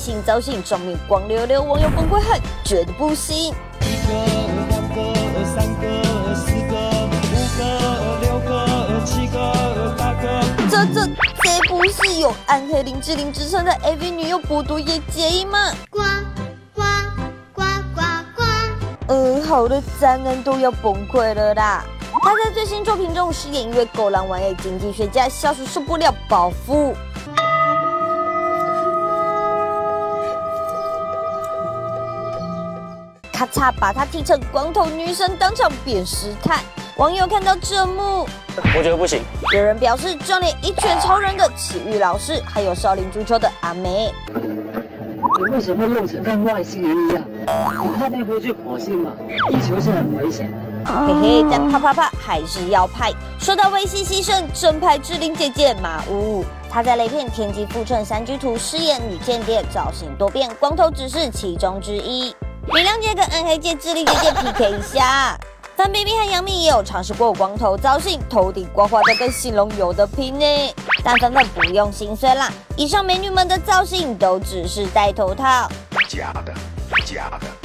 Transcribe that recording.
新造型，上面光溜溜，网友崩溃喊绝对不行。一个、两个、三个、四个、五个、六个、七个、八个。这这这不是有暗黑林志玲之称的 AV 女优博多也介意吗？呱呱呱呱呱！嗯，好的，渣男都要崩溃了啦。他在最新作品中饰演一位狗狼玩 A 经济学家，小叔受不了报复。咔嚓，把他剃成光头，女生当场变失态。网友看到这幕，我觉得不行。有人表示，撞脸一拳超人的体育老师，还有少林足球的阿梅。你为什么弄成跟外星人一样？你怕那回去火星吗？地球是很危险。嘿嘿，但啪啪啪还是要拍。说到维系牺牲，正派志玲姐姐马呜，她在雷片《天机复春三居图》饰演女间谍，造型多变，光头只是其中之一。李亮姐跟暗黑界智力姐姐 PK 一下，范冰冰和杨幂也有尝试过光头造型，头顶刮花的跟新龙有的拼呢。但粉粉不用心碎啦，以上美女们的造型都只是戴头套，假的，假的。